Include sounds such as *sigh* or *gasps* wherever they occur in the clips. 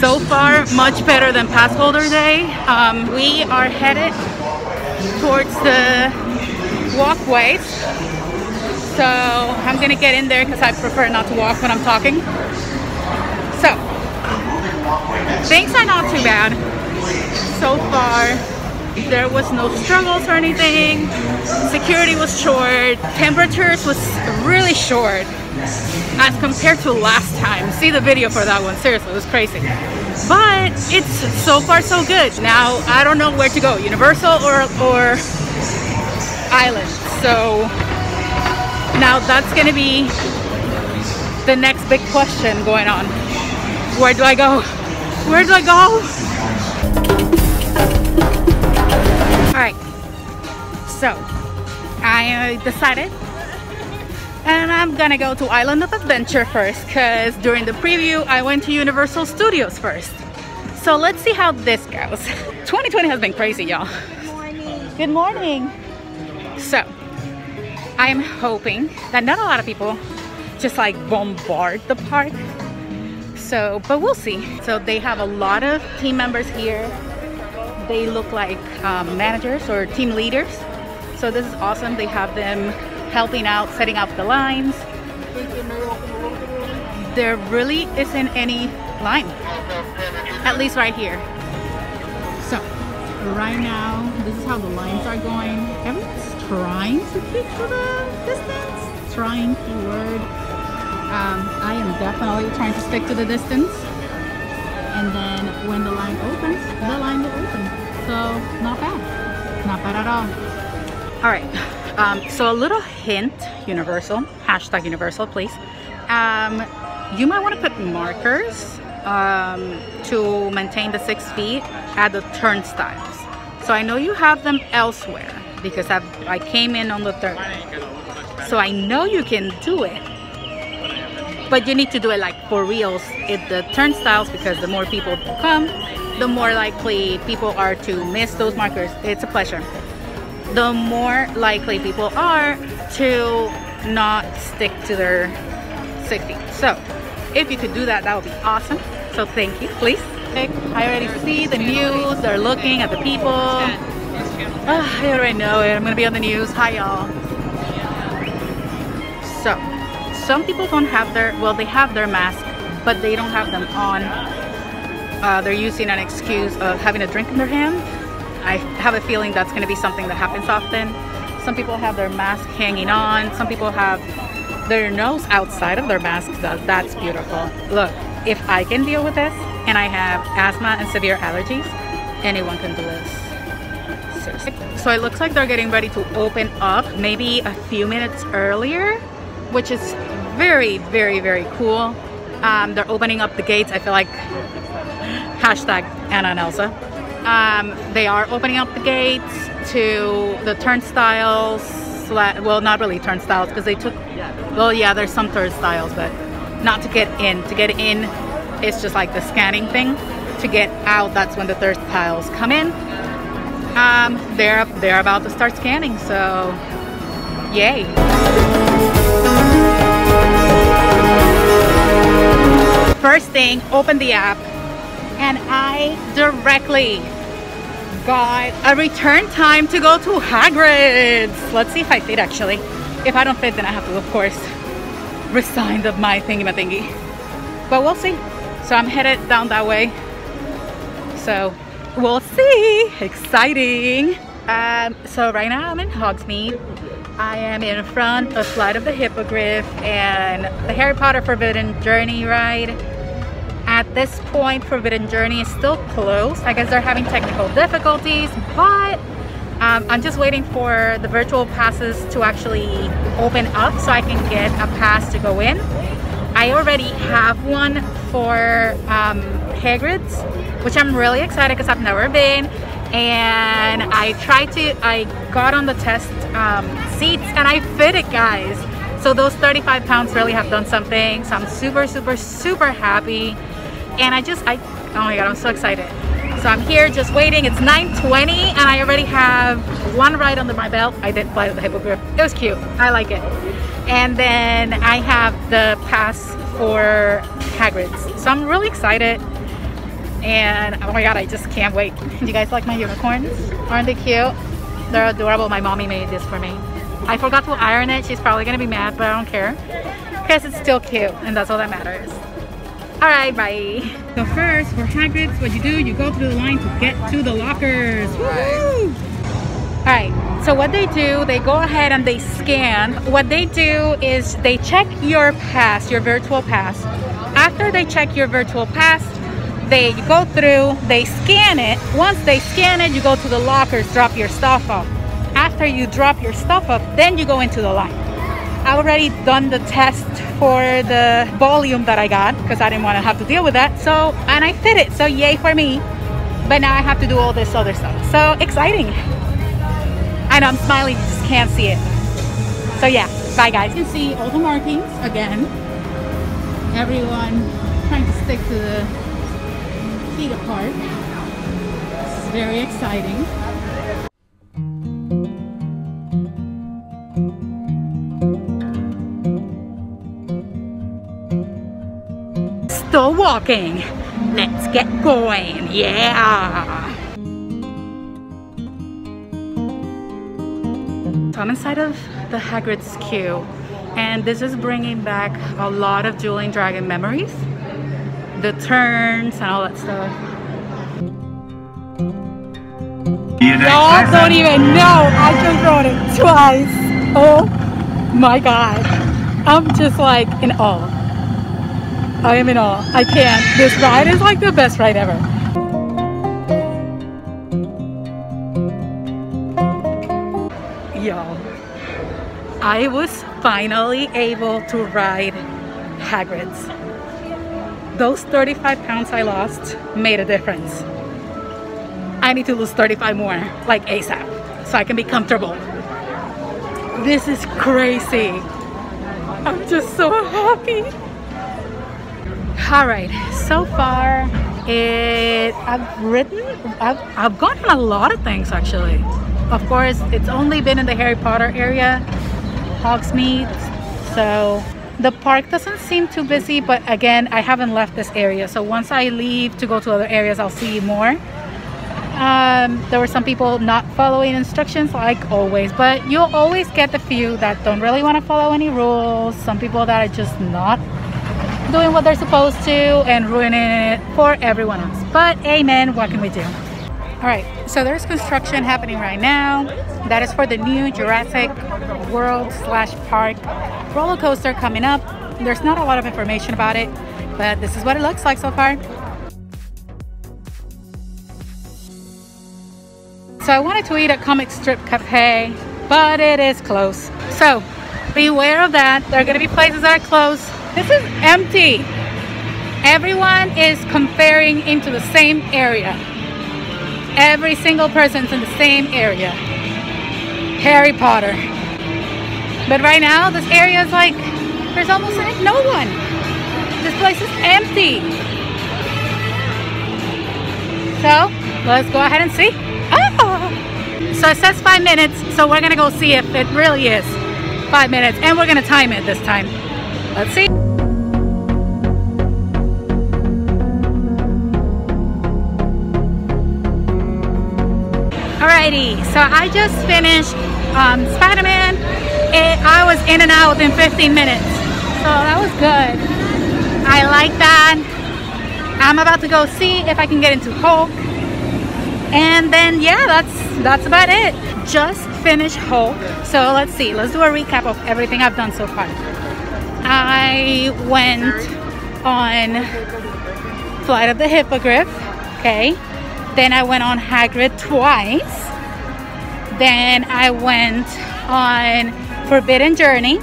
So far, much better than pass holder day. Um, we are headed towards the walkways. So I'm gonna get in there because I prefer not to walk when I'm talking. So, things are not too bad so far there was no struggles or anything security was short temperatures was really short as compared to last time. See the video for that one. Seriously it was crazy. But it's so far so good. Now I don't know where to go. Universal or or Island. So now that's gonna be the next big question going on. Where do I go? Where do I go? All right, so I uh, decided and I'm gonna go to Island of Adventure first because during the preview I went to Universal Studios first. So let's see how this goes. *laughs* 2020 has been crazy, y'all. Good morning. So I am hoping that not a lot of people just like bombard the park. So, but we'll see. So they have a lot of team members here they look like um, managers or team leaders. So this is awesome. They have them helping out, setting up the lines. There really isn't any line, at least right here. So right now, this is how the lines are going. Everyone's trying to keep to the distance, trying keyword. Um, I am definitely trying to stick to the distance and then when the line opens the line will open so not bad not bad at all all right um, so a little hint universal hashtag universal please. Um, you might want to put markers um, to maintain the six feet at the turnstiles. So I know you have them elsewhere because I've, I came in on the third. So I know you can do it but you need to do it like for reals. At the turnstiles because the more people come the more likely people are to miss those markers. It's a pleasure the more likely people are to not stick to their safety so if you could do that that would be awesome. So thank you. Please. I already see the news. They're looking at the people. Oh, I already know it. I'm gonna be on the news. Hi y'all. So some people don't have their well they have their mask but they don't have them on. Uh, they're using an excuse of having a drink in their hand I have a feeling that's going to be something that happens often some people have their mask hanging on some people have their nose outside of their mask that's beautiful look if I can deal with this and I have asthma and severe allergies anyone can do this Seriously. so it looks like they're getting ready to open up maybe a few minutes earlier which is very, very, very cool. Um, they're opening up the gates. I feel like *laughs* hashtag Anna and Elsa. Um, they are opening up the gates to the turnstiles. Well, not really turnstiles because they took, well, yeah, there's some turnstiles, but not to get in. To get in, it's just like the scanning thing. To get out, that's when the turnstiles come in. Um, they're, they're about to start scanning, so yay. First thing, open the app and I directly got a return time to go to Hagrid's. Let's see if I fit actually. If I don't fit, then I have to, of course, resign of my thingy my thingy. But we'll see. So I'm headed down that way. So we'll see. Exciting. Um, so right now I'm in Hogsmeade. I am in front of Flight of the Hippogriff and the Harry Potter Forbidden Journey ride. At this point, Forbidden Journey is still closed. I guess they're having technical difficulties, but um, I'm just waiting for the virtual passes to actually open up so I can get a pass to go in. I already have one for um, Hagrid's, which I'm really excited because I've never been and I tried to I got on the test um, seats and I fit it guys so those 35 pounds really have done something so I'm super super super happy and I just I oh my god I'm so excited so I'm here just waiting it's 9:20, and I already have one ride under my belt I did fly with the hippogriff it was cute I like it and then I have the pass for Hagrid's so I'm really excited And oh my god, I just can't wait. Do you guys like my unicorns? Aren't they cute? They're adorable. My mommy made this for me. I forgot to iron it. She's probably gonna be mad, but I don't care. Because it's still cute and that's all that matters. Alright, bye. So first, for Hagrid's, what you do, you go through the line to get to the lockers. Alright, so what they do, they go ahead and they scan. What they do is they check your pass, your virtual pass. After they check your virtual pass, they go through, they scan it. Once they scan it, you go to the lockers, drop your stuff off. After you drop your stuff off, then you go into the line. I've already done the test for the volume that I got because I didn't want to have to deal with that. So, and I fit it. So yay for me. But now I have to do all this other stuff. So exciting. I know I'm smiling, just can't see it. So yeah, bye guys. You can see all the markings again. Everyone trying to stick to the feet apart. It's very exciting. Still walking. Let's get going. Yeah. So I'm inside of the Hagrid's queue and this is bringing back a lot of Dueling Dragon memories. The turns and all that stuff. Y'all don't even know I just rode it twice. Oh my god. I'm just like in awe. I am in awe. I can't. This ride is like the best ride ever. Y'all, I was finally able to ride Hagrid's. Those 35 pounds I lost made a difference. I need to lose 35 more, like ASAP, so I can be comfortable. This is crazy. I'm just so happy. All right, so far it I've ridden I've, I've gone on a lot of things actually. Of course, it's only been in the Harry Potter area, Hogsmeade, so the park doesn't seem too busy, but again, I haven't left this area. So once I leave to go to other areas, I'll see more. Um, there were some people not following instructions like always, but you'll always get the few that don't really want to follow any rules. Some people that are just not doing what they're supposed to and ruining it for everyone else. But amen, what can we do? All right, so there's construction happening right now. That is for the new Jurassic World slash Park roller coaster coming up. There's not a lot of information about it, but this is what it looks like so far. So I wanted to eat at Comic Strip Cafe, but it is closed. So beware of that. There are gonna be places that are closed. This is empty. Everyone is comparing into the same area. Every single person's in the same area. Harry Potter. But right now, this area is like, there's almost no one. This place is empty. So, let's go ahead and see. Oh! So it says five minutes, so we're gonna go see if it really is five minutes. And we're gonna time it this time. Let's see. Alrighty, so I just finished um, Spider-Man. and I was in and out within 15 minutes. So that was good. I like that. I'm about to go see if I can get into Hulk. And then yeah, that's that's about it. Just finished Hulk. So let's see. Let's do a recap of everything I've done so far. I went on Flight of the Hippogriff. Okay. Then I went on Hagrid twice. Then I went on Forbidden Journey.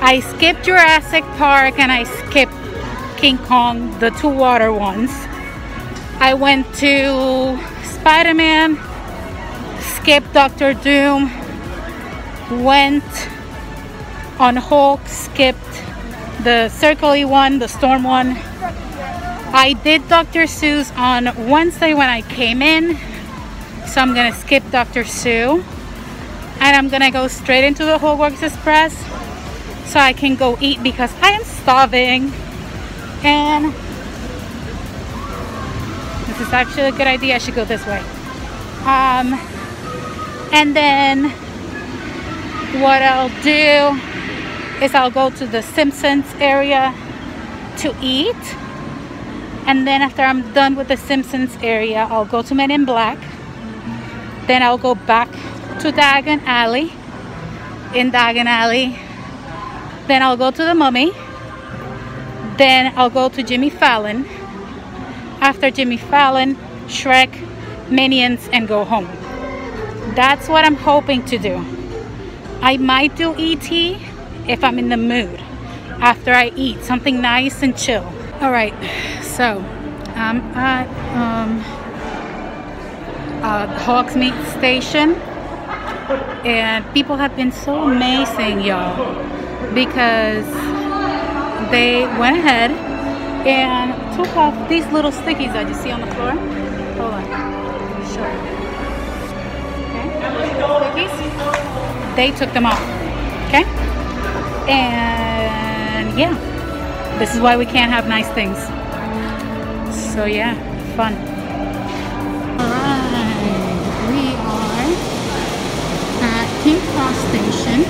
I skipped Jurassic Park and I skipped King Kong, the two water ones. I went to Spider-Man, skipped Doctor Doom, went on Hulk, skipped the circly one, the storm one. I did Dr. Seuss on Wednesday when I came in. So I'm gonna skip Dr. Sue. And I'm gonna go straight into the Hogwarts Express so I can go eat because I am starving. And this is actually a good idea. I should go this way. Um, and then what I'll do is I'll go to the Simpsons area to eat. And then after I'm done with the Simpsons area, I'll go to Men in Black. Then I'll go back to Diagon Alley. In Diagon Alley. Then I'll go to the Mummy. Then I'll go to Jimmy Fallon. After Jimmy Fallon, Shrek, Minions, and go home. That's what I'm hoping to do. I might do ET if I'm in the mood after I eat something nice and chill. All right, so I'm at um, uh, Hogsmeade Station and people have been so amazing, y'all, because they went ahead and took off these little stickies that you see on the floor. Hold on, sure. Okay. They took them off, okay? And yeah, this is why we can't have nice things. So yeah, fun. Alright, we are at King Cross Station.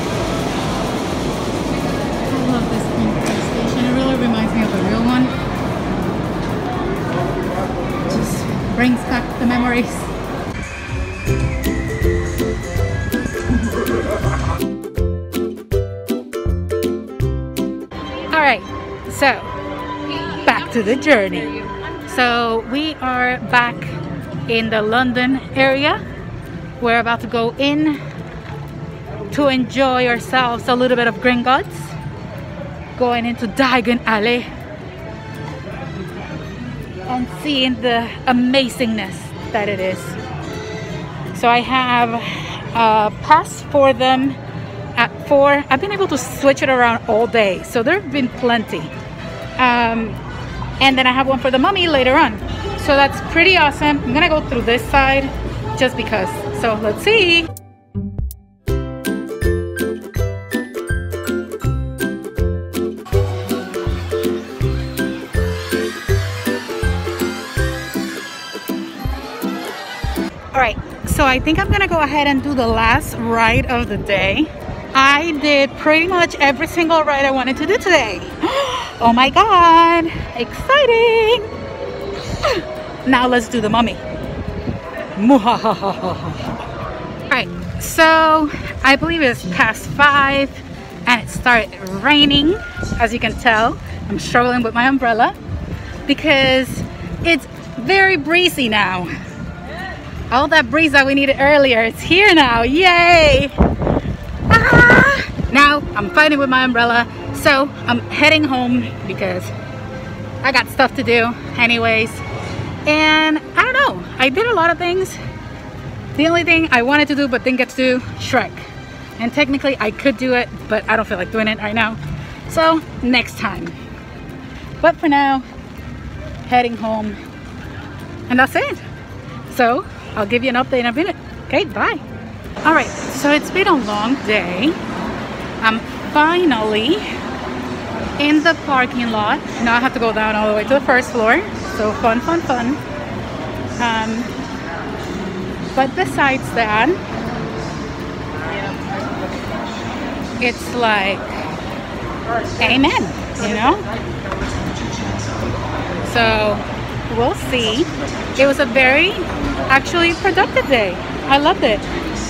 I love this King Cross Station. It really reminds me of the real one. Just brings back the memories. To the journey. So we are back in the London area. We're about to go in to enjoy ourselves a little bit of Gringotts. Going into Diagon Alley and seeing the amazingness that it is. So I have a pass for them at four. I've been able to switch it around all day, so there have been plenty. Um, and then I have one for the mummy later on. So that's pretty awesome. I'm gonna go through this side just because. So let's see. All right, so I think I'm gonna go ahead and do the last ride of the day. I did pretty much every single ride I wanted to do today. *gasps* Oh my God, exciting. Now let's do the mummy. All right, so I believe it's past five and it started raining. As you can tell, I'm struggling with my umbrella because it's very breezy now. All that breeze that we needed earlier, it's here now, yay! Ah! Now I'm fighting with my umbrella, so I'm heading home because I got stuff to do anyways. And I don't know, I did a lot of things. The only thing I wanted to do but didn't get to do, Shrek. And technically I could do it, but I don't feel like doing it right now. So next time. But for now, heading home. And that's it. So I'll give you an update in a minute. Okay, bye. All right, so it's been a long day. I'm finally in the parking lot. Now I have to go down all the way to the first floor. So fun, fun, fun. Um, but besides that, it's like, amen, you know? So we'll see. It was a very actually productive day. I loved it.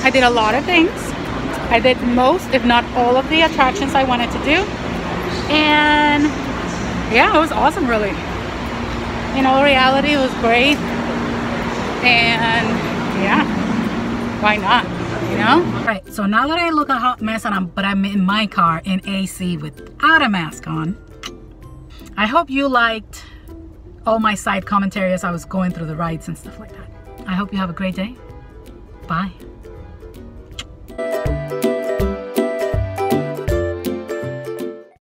I did a lot of things. I did most, if not all of the attractions I wanted to do. And yeah, it was awesome really. In all reality, it was great. And yeah, why not? You know? All right, so now that I look a hot mess and I'm, but I'm in my car in AC without a mask on, I hope you liked all my side commentary as I was going through the rides and stuff like that. I hope you have a great day. Bye.